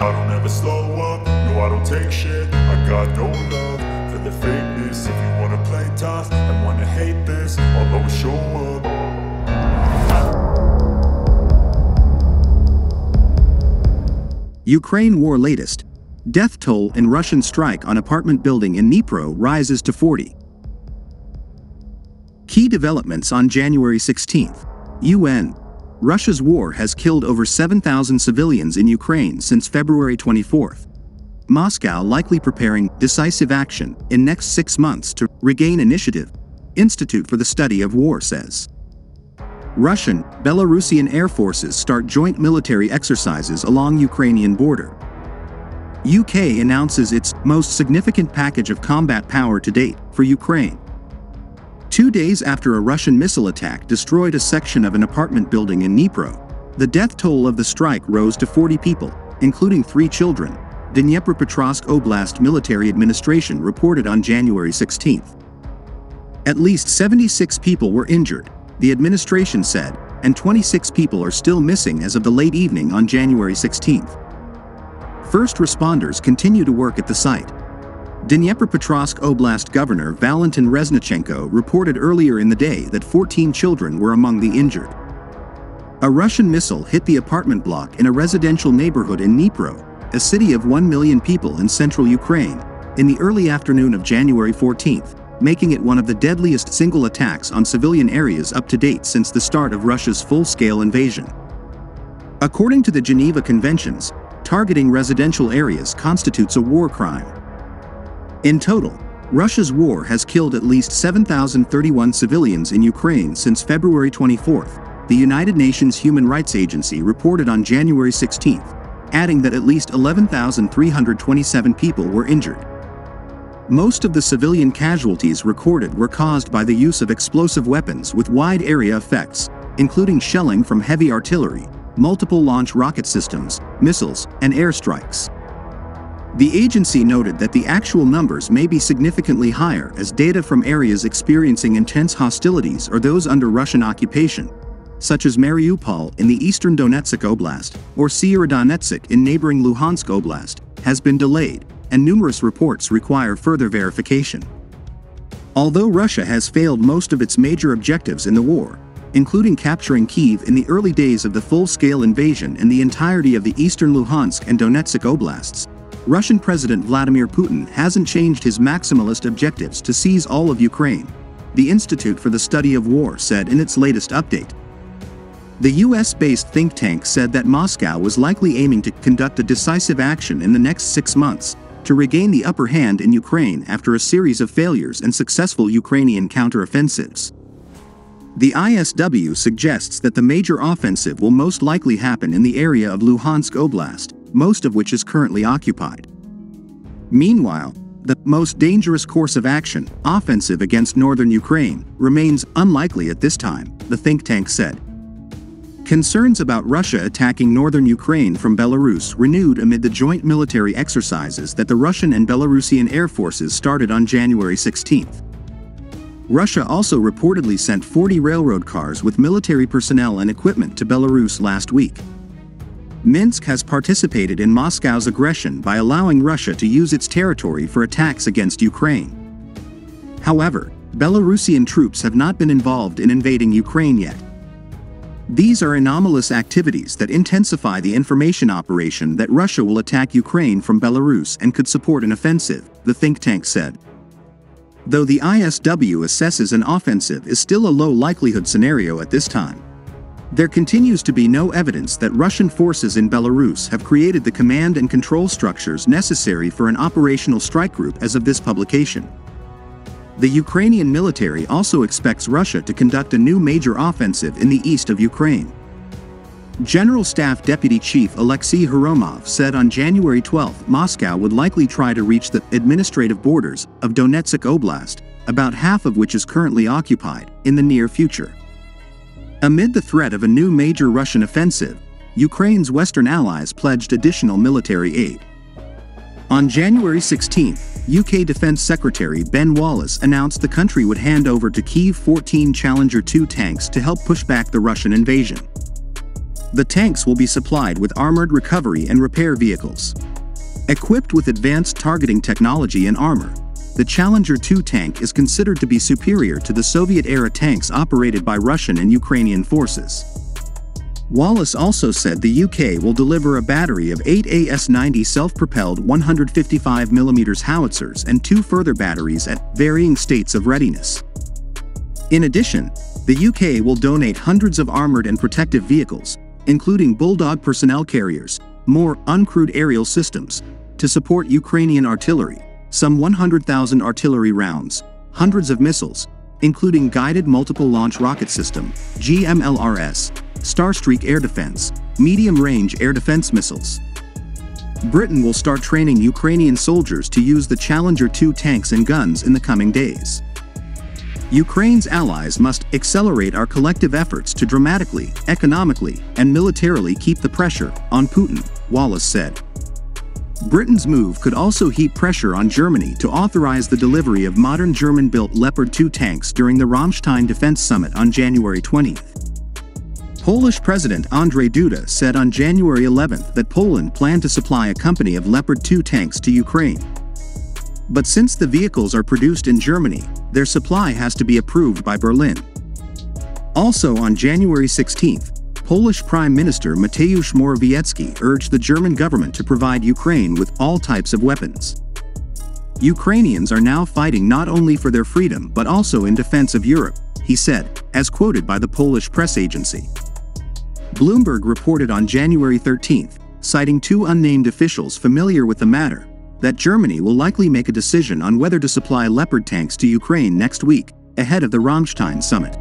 I don't ever slow up, no I don't take shit I got no love for the fakeness If you wanna play tough and wanna hate this I'll always show up Ukraine war latest. Death toll in Russian strike on apartment building in Dnipro rises to 40. Key developments on January 16th. UN. Russia's war has killed over 7,000 civilians in Ukraine since February 24. Moscow likely preparing decisive action in next six months to regain initiative, Institute for the Study of War says. Russian, Belarusian air forces start joint military exercises along Ukrainian border. UK announces its most significant package of combat power to date for Ukraine. Two days after a Russian missile attack destroyed a section of an apartment building in Dnipro, the death toll of the strike rose to 40 people, including three children, Dnipropetrovsk Oblast Military Administration reported on January 16. At least 76 people were injured, the administration said, and 26 people are still missing as of the late evening on January 16. First responders continue to work at the site. Dnipropetrovsk Oblast Governor Valentin Reznichenko reported earlier in the day that 14 children were among the injured. A Russian missile hit the apartment block in a residential neighborhood in Dnipro, a city of 1 million people in central Ukraine, in the early afternoon of January 14, making it one of the deadliest single attacks on civilian areas up to date since the start of Russia's full-scale invasion. According to the Geneva Conventions, targeting residential areas constitutes a war crime. In total, Russia's war has killed at least 7,031 civilians in Ukraine since February 24, the United Nations Human Rights Agency reported on January 16, adding that at least 11,327 people were injured. Most of the civilian casualties recorded were caused by the use of explosive weapons with wide area effects, including shelling from heavy artillery, multiple launch rocket systems, missiles, and airstrikes. The agency noted that the actual numbers may be significantly higher as data from areas experiencing intense hostilities or those under Russian occupation, such as Mariupol in the eastern Donetsk Oblast or Severodonetsk in neighboring Luhansk Oblast, has been delayed, and numerous reports require further verification. Although Russia has failed most of its major objectives in the war, including capturing Kiev in the early days of the full-scale invasion and the entirety of the eastern Luhansk and Donetsk oblasts, Russian President Vladimir Putin hasn't changed his maximalist objectives to seize all of Ukraine, the Institute for the Study of War said in its latest update. The US-based think tank said that Moscow was likely aiming to conduct a decisive action in the next six months, to regain the upper hand in Ukraine after a series of failures and successful Ukrainian counteroffensives. The ISW suggests that the major offensive will most likely happen in the area of Luhansk Oblast, most of which is currently occupied. Meanwhile, the most dangerous course of action, offensive against northern Ukraine, remains unlikely at this time, the think tank said. Concerns about Russia attacking northern Ukraine from Belarus renewed amid the joint military exercises that the Russian and Belarusian air forces started on January 16. Russia also reportedly sent 40 railroad cars with military personnel and equipment to Belarus last week. Minsk has participated in Moscow's aggression by allowing Russia to use its territory for attacks against Ukraine. However, Belarusian troops have not been involved in invading Ukraine yet. These are anomalous activities that intensify the information operation that Russia will attack Ukraine from Belarus and could support an offensive, the think tank said. Though the ISW assesses an offensive is still a low likelihood scenario at this time. There continues to be no evidence that Russian forces in Belarus have created the command and control structures necessary for an operational strike group as of this publication. The Ukrainian military also expects Russia to conduct a new major offensive in the east of Ukraine. General Staff Deputy Chief Alexei Hromov said on January 12 Moscow would likely try to reach the administrative borders of Donetsk Oblast, about half of which is currently occupied, in the near future. Amid the threat of a new major Russian offensive, Ukraine's Western allies pledged additional military aid. On January 16, UK Defence Secretary Ben Wallace announced the country would hand over to Kyiv 14 Challenger 2 tanks to help push back the Russian invasion. The tanks will be supplied with armored recovery and repair vehicles. Equipped with advanced targeting technology and armor, the Challenger 2 tank is considered to be superior to the Soviet-era tanks operated by Russian and Ukrainian forces. Wallace also said the UK will deliver a battery of 8 AS-90 self-propelled 155mm howitzers and two further batteries at varying states of readiness. In addition, the UK will donate hundreds of armored and protective vehicles, including Bulldog personnel carriers, more uncrewed aerial systems, to support Ukrainian artillery, some 100,000 artillery rounds, hundreds of missiles, including Guided Multiple Launch Rocket System, GMLRS, Starstreak Air Defense, medium-range air defense missiles. Britain will start training Ukrainian soldiers to use the Challenger 2 tanks and guns in the coming days. Ukraine's allies must accelerate our collective efforts to dramatically, economically, and militarily keep the pressure on Putin, Wallace said. Britain's move could also heap pressure on Germany to authorize the delivery of modern German-built Leopard 2 tanks during the Ramstein Defense Summit on January 20. Polish President Andrzej Duda said on January 11 that Poland planned to supply a company of Leopard 2 tanks to Ukraine. But since the vehicles are produced in Germany, their supply has to be approved by Berlin. Also on January 16, Polish Prime Minister Mateusz Morawiecki urged the German government to provide Ukraine with all types of weapons. Ukrainians are now fighting not only for their freedom but also in defense of Europe, he said, as quoted by the Polish press agency. Bloomberg reported on January 13, citing two unnamed officials familiar with the matter, that Germany will likely make a decision on whether to supply Leopard tanks to Ukraine next week, ahead of the Ramstein summit.